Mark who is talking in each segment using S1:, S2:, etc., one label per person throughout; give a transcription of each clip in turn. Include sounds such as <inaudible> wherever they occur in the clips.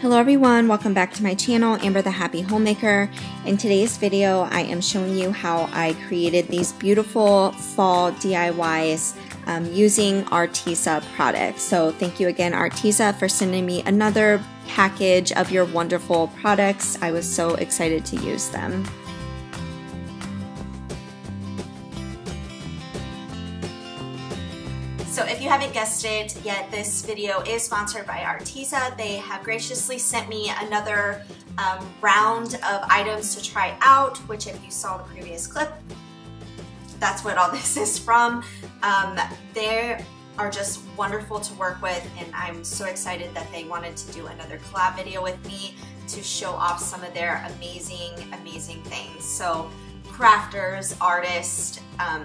S1: Hello everyone, welcome back to my channel, Amber the Happy Homemaker. In today's video, I am showing you how I created these beautiful fall DIYs um, using Arteza products. So thank you again Arteza for sending me another package of your wonderful products. I was so excited to use them. If you haven't guessed it yet, this video is sponsored by Arteza. They have graciously sent me another um, round of items to try out, which if you saw the previous clip, that's what all <laughs> this is from. Um, they are just wonderful to work with and I'm so excited that they wanted to do another collab video with me to show off some of their amazing, amazing things. So crafters, artists, um,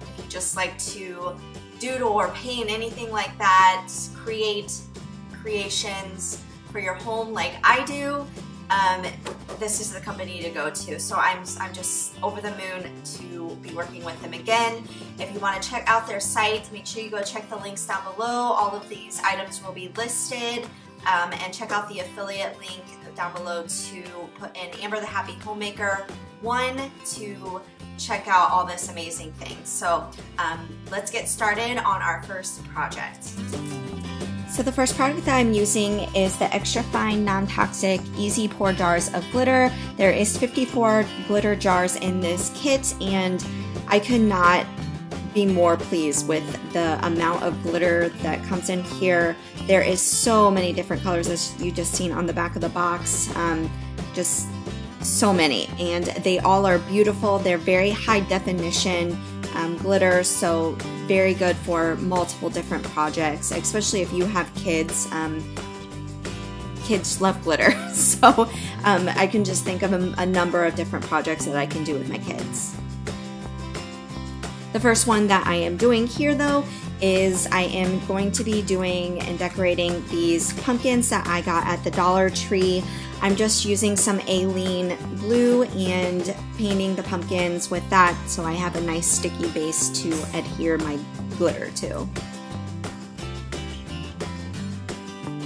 S1: if you just like to doodle or paint, anything like that, create creations for your home like I do, um, this is the company to go to. So I'm, I'm just over the moon to be working with them again. If you want to check out their site, make sure you go check the links down below. All of these items will be listed. Um, and check out the affiliate link down below to put in Amber the Happy Homemaker 1 to check out all this amazing things. So um, let's get started on our first project. So the first product that I'm using is the Extra Fine Non-Toxic Easy Pour Jars of Glitter. There is 54 glitter jars in this kit and I could not be more pleased with the amount of glitter that comes in here. There is so many different colors as you just seen on the back of the box. Um, just so many and they all are beautiful. They're very high definition um, glitter, so very good for multiple different projects, especially if you have kids. Um, kids love glitter, <laughs> so um, I can just think of a, a number of different projects that I can do with my kids. The first one that I am doing here though is I am going to be doing and decorating these pumpkins that I got at the Dollar Tree. I'm just using some Aleene's glue and painting the pumpkins with that so I have a nice sticky base to adhere my glitter to.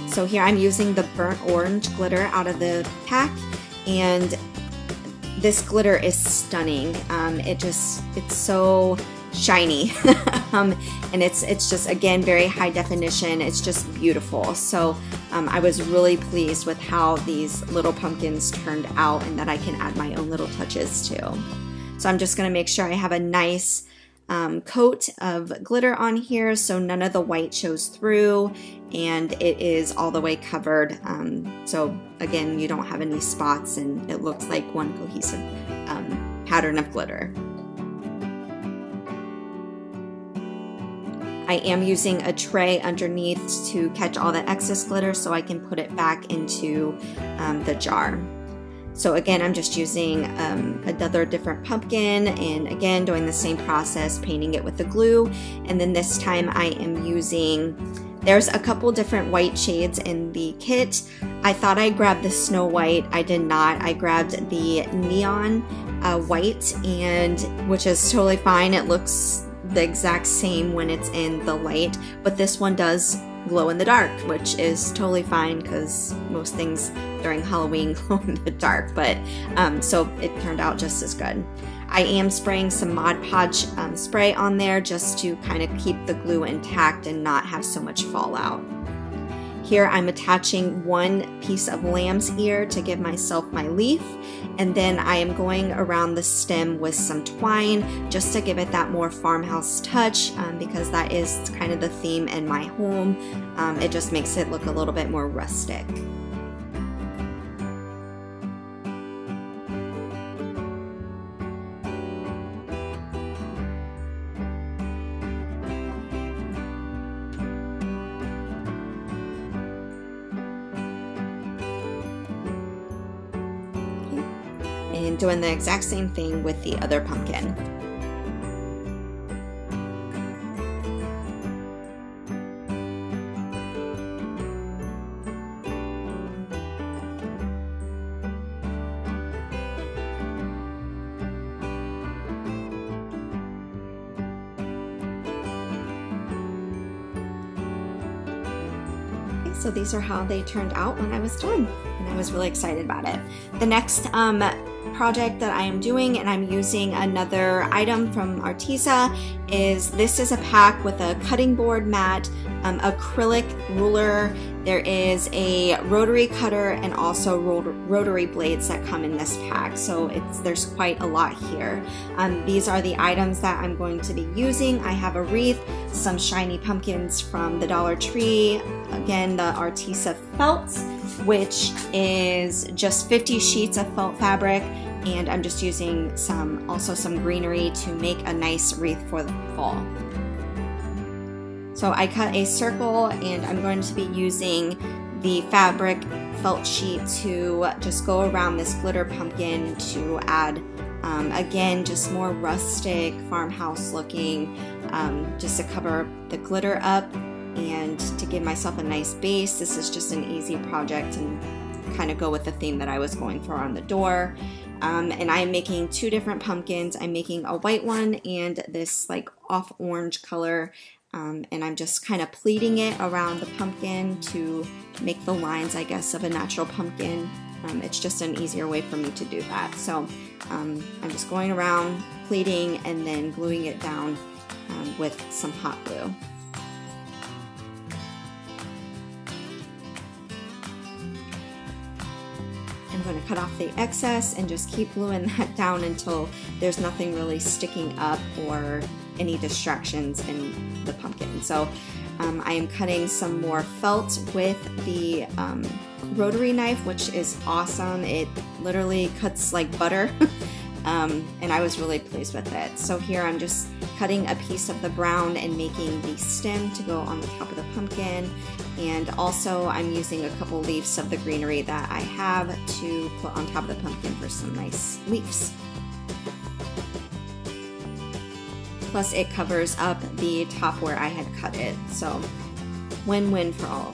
S1: So here I'm using the burnt orange glitter out of the pack and this glitter is stunning. Um, it just, it's so shiny. <laughs> Um, and it's it's just again very high definition. It's just beautiful. So um, I was really pleased with how these little pumpkins turned out and that I can add my own little touches to so I'm just gonna make sure I have a nice um, coat of glitter on here so none of the white shows through and it is all the way covered. Um, so again you don't have any spots and it looks like one cohesive um, pattern of glitter. I am using a tray underneath to catch all the excess glitter so I can put it back into um, the jar. So again, I'm just using um, another different pumpkin and again, doing the same process, painting it with the glue. And then this time I am using, there's a couple different white shades in the kit. I thought I grabbed the Snow White. I did not. I grabbed the Neon uh, White and which is totally fine. It looks the exact same when it's in the light, but this one does glow in the dark, which is totally fine because most things during Halloween <laughs> glow in the dark, but um, so it turned out just as good. I am spraying some Mod Podge um, spray on there just to kind of keep the glue intact and not have so much fallout. Here I'm attaching one piece of lamb's ear to give myself my leaf and then I am going around the stem with some twine just to give it that more farmhouse touch um, because that is kind of the theme in my home. Um, it just makes it look a little bit more rustic. doing the exact same thing with the other pumpkin. So these are how they turned out when I was done, and I was really excited about it. The next um, project that I am doing, and I'm using another item from Arteza, is this is a pack with a cutting board mat, um, acrylic ruler, there is a rotary cutter and also rotary blades that come in this pack, so it's there's quite a lot here. Um, these are the items that I'm going to be using. I have a wreath, some shiny pumpkins from the Dollar Tree, again the Arteza felt, which is just 50 sheets of felt fabric, and I'm just using some also some greenery to make a nice wreath for the fall. So I cut a circle and I'm going to be using the fabric felt sheet to just go around this glitter pumpkin to add um, again just more rustic farmhouse looking um, just to cover the glitter up and to give myself a nice base. This is just an easy project and kind of go with the theme that I was going for on the door. Um, and I'm making two different pumpkins. I'm making a white one and this like off orange color um, and I'm just kind of pleating it around the pumpkin to make the lines, I guess, of a natural pumpkin. Um, it's just an easier way for me to do that. So um, I'm just going around pleating and then gluing it down um, with some hot glue. I'm going to cut off the excess and just keep gluing <laughs> that down until there's nothing really sticking up or any distractions in the pumpkin. So um, I am cutting some more felt with the um, rotary knife, which is awesome. It literally cuts like butter. <laughs> um, and I was really pleased with it. So here I'm just cutting a piece of the brown and making the stem to go on the top of the pumpkin. And also I'm using a couple leaves of the greenery that I have to put on top of the pumpkin for some nice leaves. Plus it covers up the top where I had cut it. So win-win for all.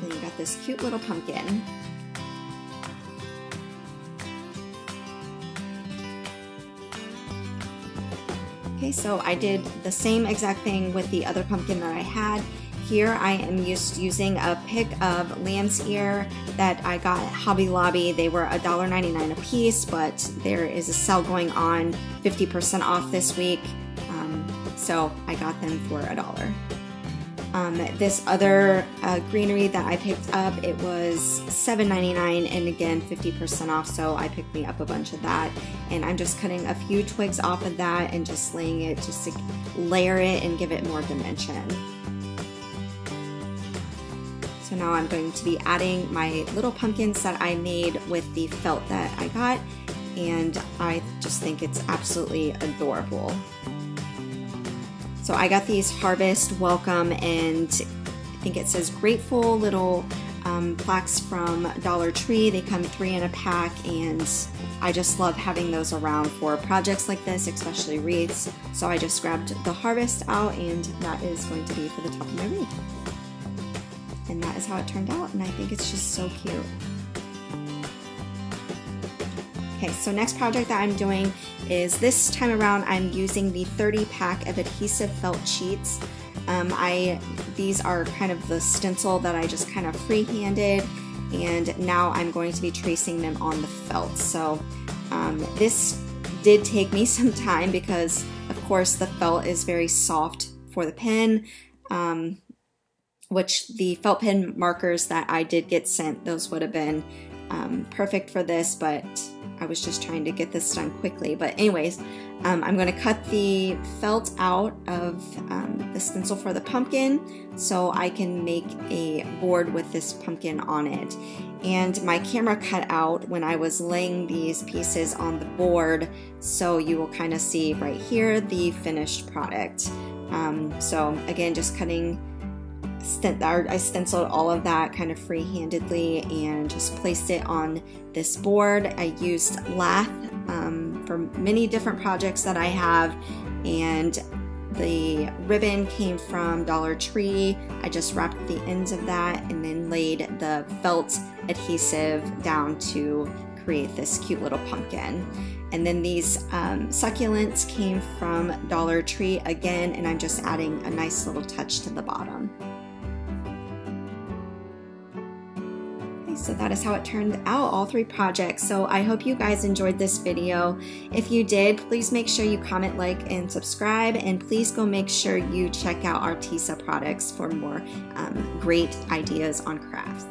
S1: So you got this cute little pumpkin. Okay, so I did the same exact thing with the other pumpkin that I had here I am used using a pick of lamb's ear that I got at Hobby Lobby. They were $1.99 a piece, but there is a sale going on 50% off this week. Um, so I got them for a dollar. Um, this other uh, greenery that I picked up, it was $7.99 and again 50% off, so I picked me up a bunch of that. And I'm just cutting a few twigs off of that and just laying it just to layer it and give it more dimension. So now I'm going to be adding my little pumpkins that I made with the felt that I got and I just think it's absolutely adorable. So I got these Harvest Welcome and I think it says grateful little um, plaques from Dollar Tree. They come three in a pack and I just love having those around for projects like this, especially wreaths. So I just grabbed the Harvest out and that is going to be for the top of my wreath that is how it turned out and I think it's just so cute. Okay, so next project that I'm doing is this time around I'm using the 30 pack of adhesive felt sheets. Um, I These are kind of the stencil that I just kind of free-handed and now I'm going to be tracing them on the felt. So um, this did take me <laughs> some time because of course the felt is very soft for the pen. Um, which the felt pen markers that I did get sent, those would have been um, perfect for this, but I was just trying to get this done quickly. But anyways, um, I'm going to cut the felt out of um, the stencil for the pumpkin so I can make a board with this pumpkin on it. And my camera cut out when I was laying these pieces on the board, so you will kind of see right here the finished product. Um, so again, just cutting I stenciled all of that kind of free-handedly and just placed it on this board. I used lath um, for many different projects that I have and the ribbon came from Dollar Tree. I just wrapped the ends of that and then laid the felt adhesive down to create this cute little pumpkin. And then these um, succulents came from Dollar Tree again, and I'm just adding a nice little touch to the bottom. So that is how it turned out, all three projects. So I hope you guys enjoyed this video. If you did, please make sure you comment, like, and subscribe. And please go make sure you check out Arteza products for more um, great ideas on crafts.